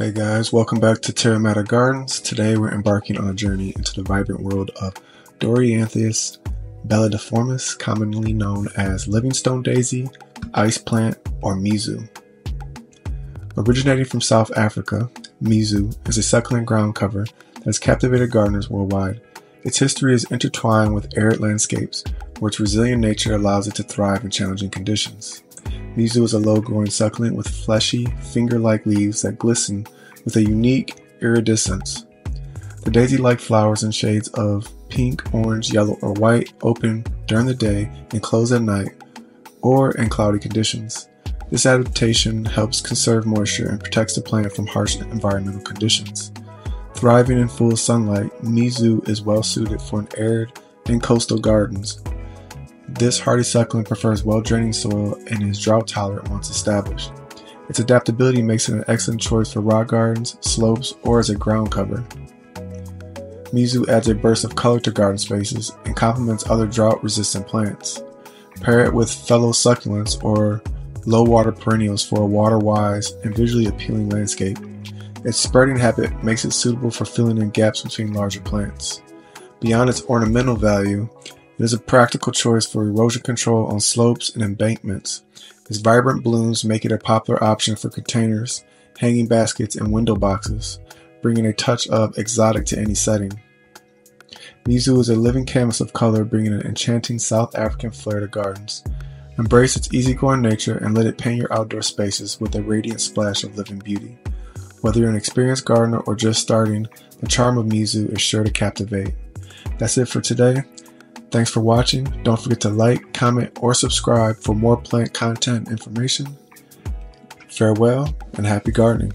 Hey guys, welcome back to Terra Mater Gardens. Today we're embarking on a journey into the vibrant world of Dorotheanthus bellidiformis, commonly known as livingstone daisy, ice plant, or mezoo. Originating from South Africa, mezoo is a succulent ground cover that has captivated gardeners worldwide. Its history is intertwined with arid landscapes, where its resilient nature allows it to thrive in challenging conditions. Mezoo is a low-growing succulent with fleshy, finger-like leaves that glisten with a unique iridescence. The daisy-like flowers in shades of pink, orange, yellow, or white open during the day and close at night or in cloudy conditions. This adaptation helps conserve moisture and protects the plant from harsh environmental conditions. Thriving in full sunlight, Mezoo is well suited for an arid and coastal gardens this hardy succulent prefers well-draining soil and is drought tolerant once established. Its adaptability makes it an excellent choice for rock gardens, slopes, or as a ground cover. Mezoo adds a burst of color to garden spaces and complements other drought-resistant plants. Pair it with fellow succulents or low-water perennials for a water-wise and visually appealing landscape. Its spreading habit makes it suitable for filling in gaps between larger plants. Beyond its ornamental value, it is a practical choice for erosion control on slopes and embankments. Its vibrant blooms make it a popular option for containers, hanging baskets, and window boxes, bringing a touch of exotic to any setting. Mezoo is a living canvas of color, bringing an enchanting South African flair to gardens. Embrace its easygoing nature and let it paint your outdoor spaces with a radiant splash of living beauty. Whether you're an experienced gardener or just starting, the charm of Mezoo is sure to captivate. That's it for today. Thanks for watching. Don't forget to like, comment, or subscribe for more plant content information. Farewell and happy gardening.